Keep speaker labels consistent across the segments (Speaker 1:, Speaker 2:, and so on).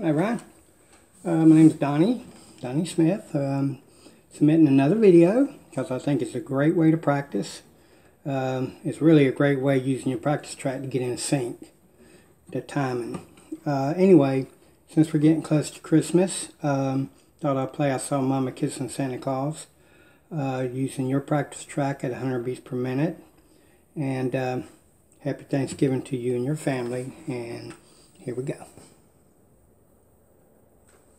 Speaker 1: Hi, Ryan. Uh, my name's Donnie, Donnie Smith. Um, submitting another video because I think it's a great way to practice. Um, it's really a great way using your practice track to get in sync, the timing. Uh, anyway, since we're getting close to Christmas, um, thought I'd play I Saw Mama Kissing Santa Claus uh, using your practice track at 100 beats per minute. And uh, happy Thanksgiving to you and your family. And here we go.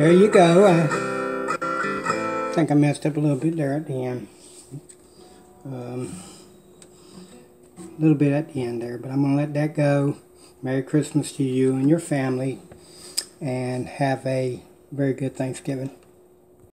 Speaker 1: There you go. I think I messed up a little bit there at the end. Um, a little bit at the end there, but I'm going to let that go. Merry Christmas to you and your family, and have a very good Thanksgiving.